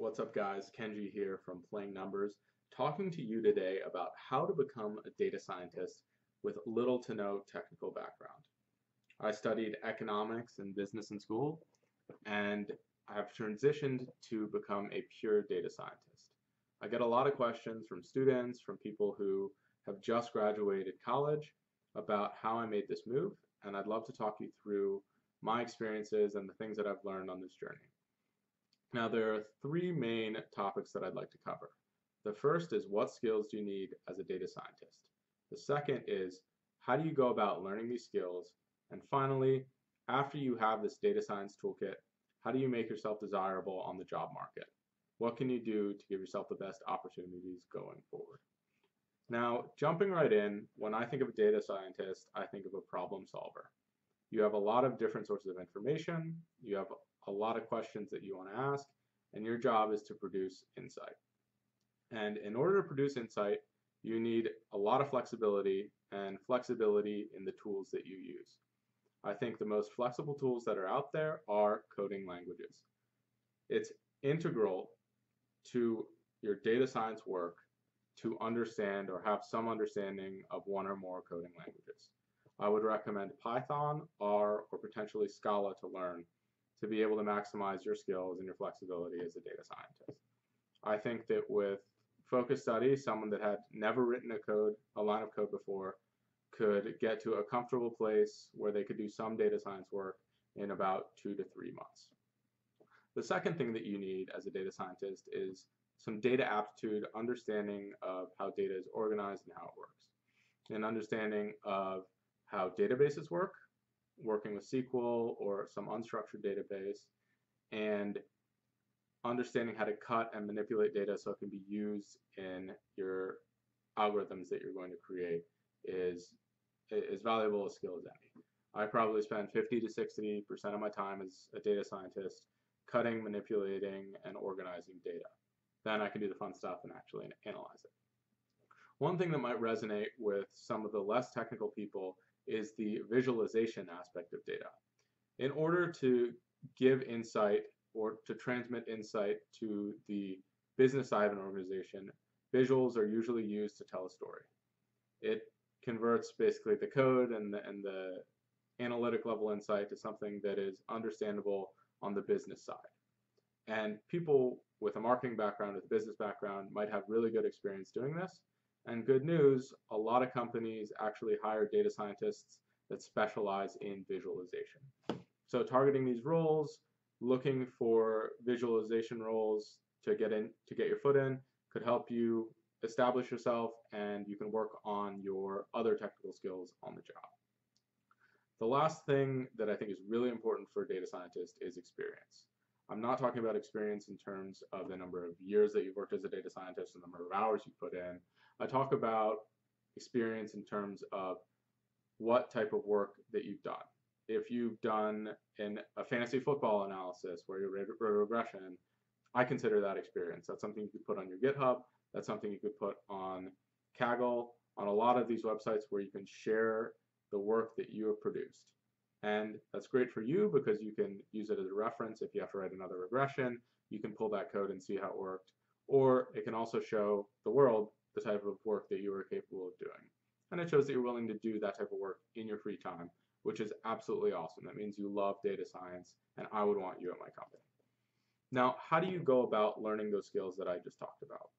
What's up guys, Ken Jee here from Playing Numbers, talking to you today about how to become a data scientist with little to no technical background. I studied economics and business in school, and I've transitioned to become a pure data scientist. I get a lot of questions from students, from people who have just graduated college about how I made this move, and I'd love to talk you through my experiences and the things that I've learned on this journey. Now there are three main topics that I'd like to cover. The first is what skills do you need as a data scientist? The second is how do you go about learning these skills? And finally, after you have this data science toolkit, how do you make yourself desirable on the job market? What can you do to give yourself the best opportunities going forward? Now, jumping right in, when I think of a data scientist, I think of a problem solver. You have a lot of different sources of information, you have a lot of questions that you want to ask, and your job is to produce insight. And in order to produce insight, you need a lot of flexibility and flexibility in the tools that you use. I think the most flexible tools that are out there are coding languages. It's integral to your data science work to understand or have some understanding of one or more coding languages. I would recommend Python, R, or potentially Scala to learn to be able to maximize your skills and your flexibility as a data scientist. I think that with focus study, someone that had never written a code, a line of code before, could get to a comfortable place where they could do some data science work in about two to three months. The second thing that you need as a data scientist is some data aptitude, understanding of how data is organized and how it works, an understanding of how databases work, working with SQL or some unstructured database, and understanding how to cut and manipulate data so it can be used in your algorithms that you're going to create is as valuable a skill as any. I probably spend 50 to 60 percent of my time as a data scientist cutting, manipulating, and organizing data. Then I can do the fun stuff and actually analyze it. One thing that might resonate with some of the less technical people is the visualization aspect of data. In order to give insight or to transmit insight to the business side of an organization, visuals are usually used to tell a story. It converts basically the code and the, and the analytic level insight to something that is understandable on the business side. And people with a marketing background, with a business background, might have really good experience doing this, and good news, a lot of companies actually hire data scientists that specialize in visualization. So targeting these roles, looking for visualization roles to get in to get your foot in could help you establish yourself and you can work on your other technical skills on the job. The last thing that I think is really important for a data scientist is experience. I'm not talking about experience in terms of the number of years that you've worked as a data scientist and the number of hours you put in. I talk about experience in terms of what type of work that you've done. If you've done a fantasy football analysis where you read regression, I consider that experience. That's something you could put on your GitHub. That's something you could put on Kaggle, on a lot of these websites where you can share the work that you have produced. And that's great for you because you can use it as a reference if you have to write another regression. You can pull that code and see how it worked. Or it can also show the world the type of work that you are capable of doing. And it shows that you're willing to do that type of work in your free time, which is absolutely awesome. That means you love data science, and I would want you at my company. Now, how do you go about learning those skills that I just talked about?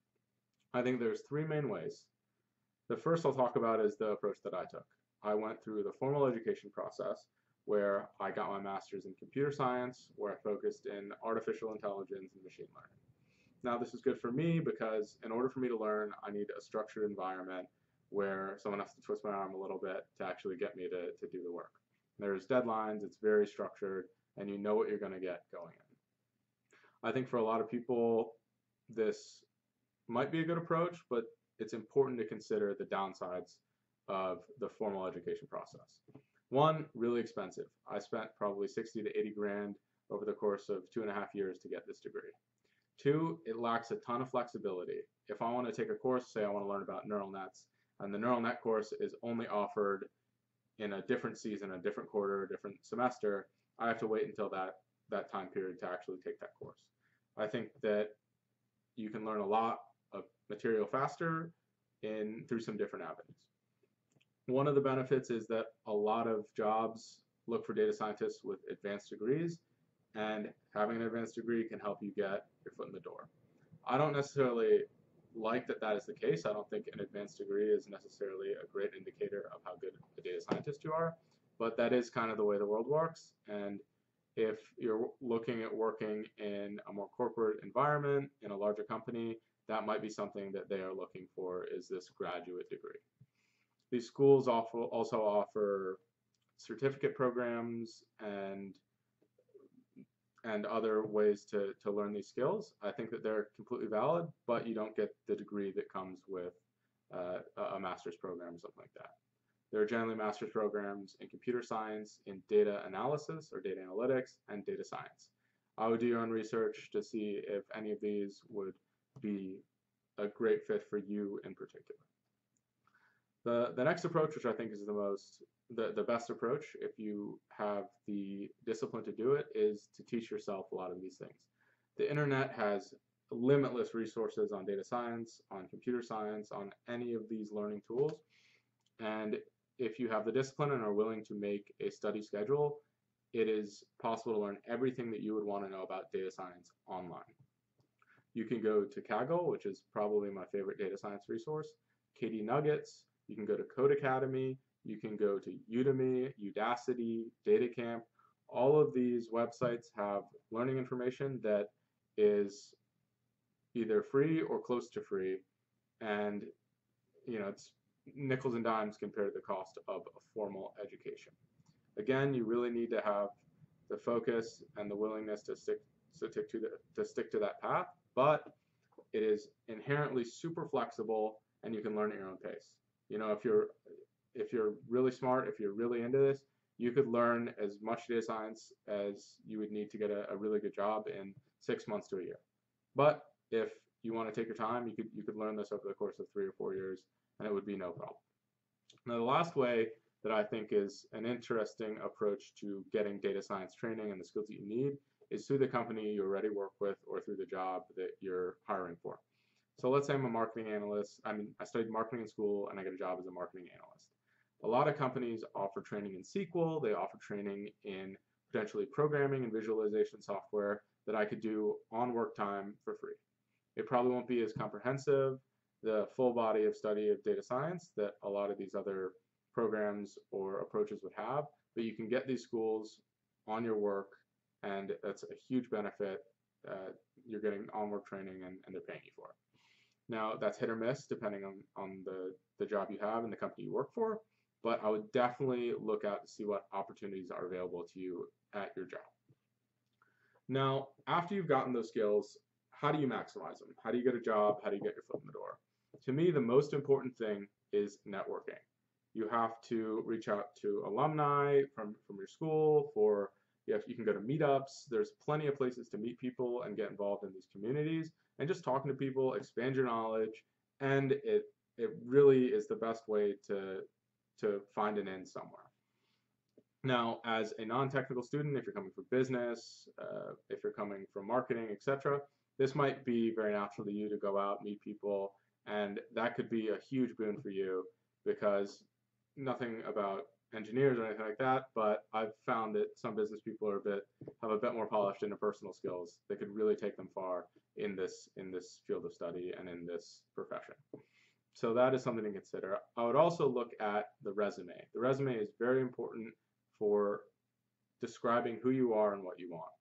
I think there's three main ways. The first I'll talk about is the approach that I took. I went through the formal education process, where I got my master's in computer science, where I focused in artificial intelligence and machine learning. Now this is good for me because in order for me to learn, I need a structured environment where someone has to twist my arm a little bit to actually get me to, to do the work. There's deadlines, it's very structured, and you know what you're going to get going in. I think for a lot of people, this might be a good approach, but it's important to consider the downsides of the formal education process. One, really expensive. I spent probably 60 to 80 grand over the course of two and a half years to get this degree. Two, it lacks a ton of flexibility. If I want to take a course, say I want to learn about neural nets, and the neural net course is only offered in a different season, a different quarter, a different semester, I have to wait until that, that time period to actually take that course. I think that you can learn a lot of material faster in through some different avenues. One of the benefits is that a lot of jobs look for data scientists with advanced degrees, and having an advanced degree can help you get your foot in the door. I don't necessarily like that that is the case. I don't think an advanced degree is necessarily a great indicator of how good a data scientist you are, but that is kind of the way the world works. And if you're looking at working in a more corporate environment, in a larger company, that might be something that they are looking for is this graduate degree. These schools also offer certificate programs and and other ways to, to learn these skills. I think that they're completely valid, but you don't get the degree that comes with uh, a master's program or something like that. There are generally master's programs in computer science, in data analysis or data analytics, and data science. I would do your own research to see if any of these would be a great fit for you in particular. The, the next approach, which I think is the most the, the best approach if you have the discipline to do it is to teach yourself a lot of these things. The internet has limitless resources on data science, on computer science, on any of these learning tools. And if you have the discipline and are willing to make a study schedule, it is possible to learn everything that you would want to know about data science online. You can go to Kaggle, which is probably my favorite data science resource, KDnuggets, you can go to Codecademy, you can go to Udemy, Udacity, DataCamp. All of these websites have learning information that is either free or close to free, and you know it's nickels and dimes compared to the cost of a formal education. Again, you really need to have the focus and the willingness to stick to to the, to stick to that path, but it is inherently super flexible and you can learn at your own pace. You know, if you're if you're really smart, if you're really into this, you could learn as much data science as you would need to get a, a really good job in six months to a year. But if you want to take your time, you could you could learn this over the course of three or four years, and it would be no problem. Now, the last way that I think is an interesting approach to getting data science training and the skills that you need is through the company you already work with or through the job that you're hiring for. So let's say I'm a marketing analyst. I mean, I studied marketing in school and I get a job as a marketing analyst. A lot of companies offer training in SQL, they offer training in potentially programming and visualization software that I could do on work time for free. It probably won't be as comprehensive, the full body of study of data science that a lot of these other programs or approaches would have, but you can get these schools on your work and that's a huge benefit. Uh, you're getting on-work training and, and they're paying you for it. Now that's hit or miss depending on, on the, the job you have and the company you work for but I would definitely look out to see what opportunities are available to you at your job. Now, after you've gotten those skills, how do you maximize them? How do you get a job? How do you get your foot in the door? To me, the most important thing is networking. You have to reach out to alumni from, from your school for you, you can go to meetups. There's plenty of places to meet people and get involved in these communities and just talking to people, expand your knowledge, and it it really is the best way to to find an end somewhere. Now, as a non-technical student, if you're coming from business, uh, if you're coming from marketing, etc., this might be very natural to you to go out, meet people, and that could be a huge boon for you because nothing about engineers or anything like that, but I've found that some business people are a bit have a bit more polished interpersonal skills that could really take them far in this in this field of study and in this profession. So that is something to consider. I would also look at the resume. The resume is very important for describing who you are and what you want.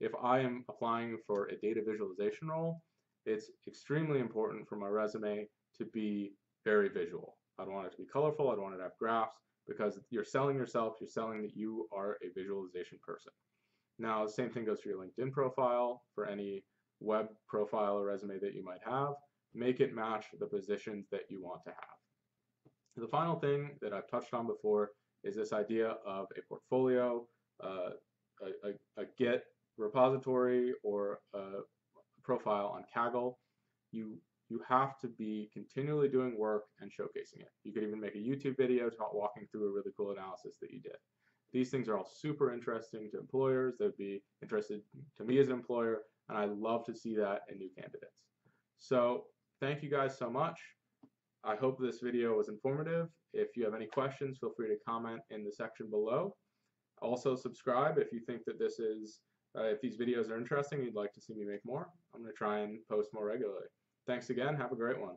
If I am applying for a data visualization role, it's extremely important for my resume to be very visual. I don't want it to be colorful, I don't want it to have graphs, because you're selling yourself, you're selling that you are a visualization person. Now, the same thing goes for your LinkedIn profile, for any web profile or resume that you might have make it match the positions that you want to have. The final thing that I've touched on before is this idea of a portfolio, uh, a, a, a, Git repository, or a profile on Kaggle. You you have to be continually doing work and showcasing it. You could even make a YouTube video walking through a really cool analysis that you did. These things are all super interesting to employers. They'd be interested to me as an employer. and I love to see that in new candidates. So thank you guys so much. I hope this video was informative. If you have any questions, feel free to comment in the section below. Also subscribe if you think that this is, uh, if these videos are interesting, you'd like to see me make more. I'm going to try and post more regularly. Thanks again. Have a great one.